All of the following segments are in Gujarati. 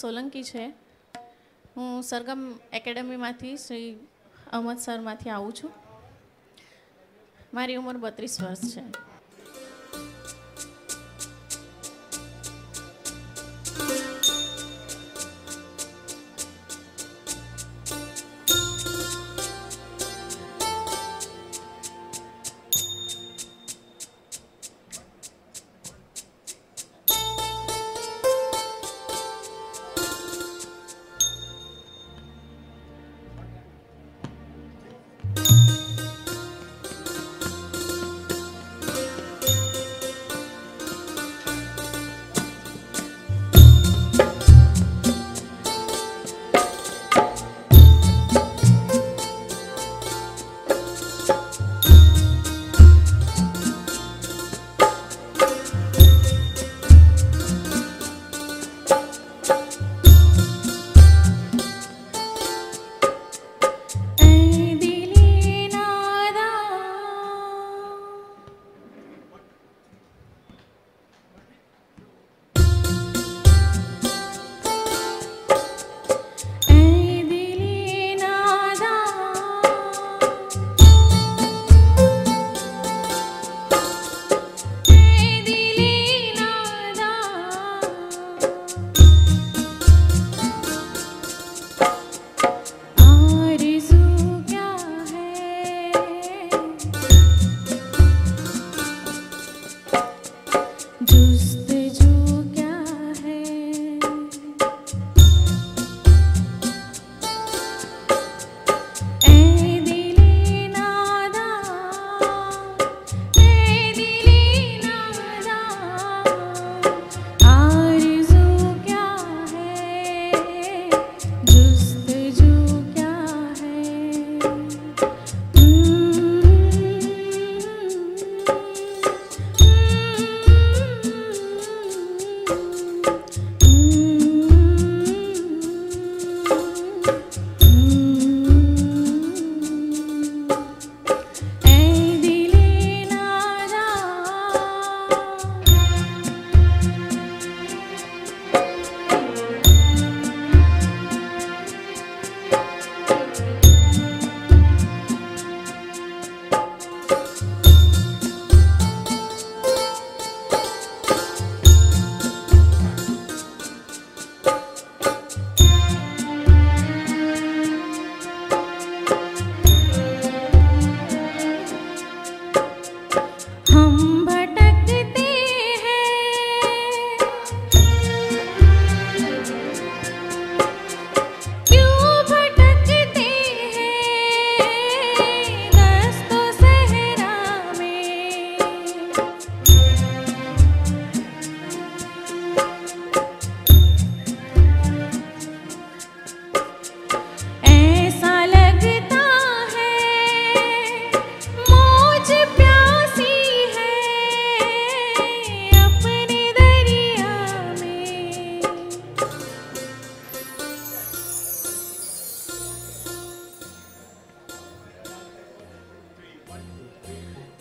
સોલંકી છે. હું સરગમ એકેડમીમાંથી શ્રી અહમદ સરમાંથી આવું છું. મારી ઉંમર બત્રીસ વર્ષ છે.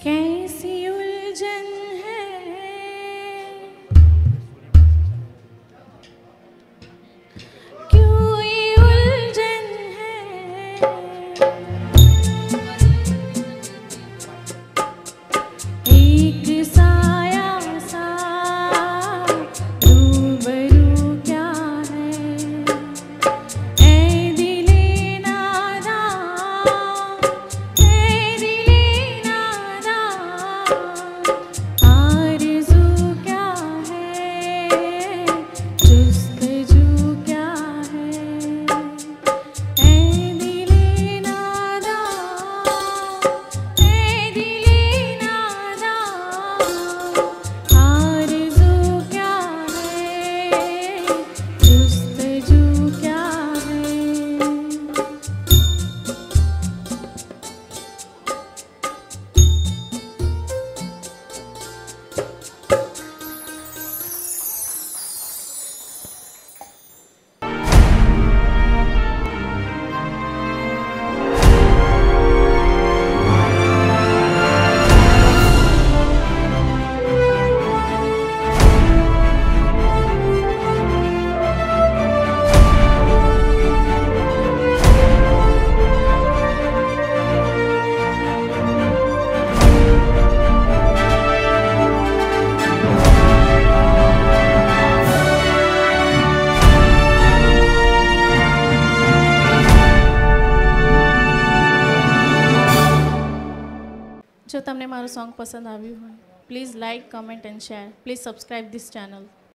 Quem se તમને મારું સોંગ પસંદ આવ્યું હોય please like comment and share please subscribe this channel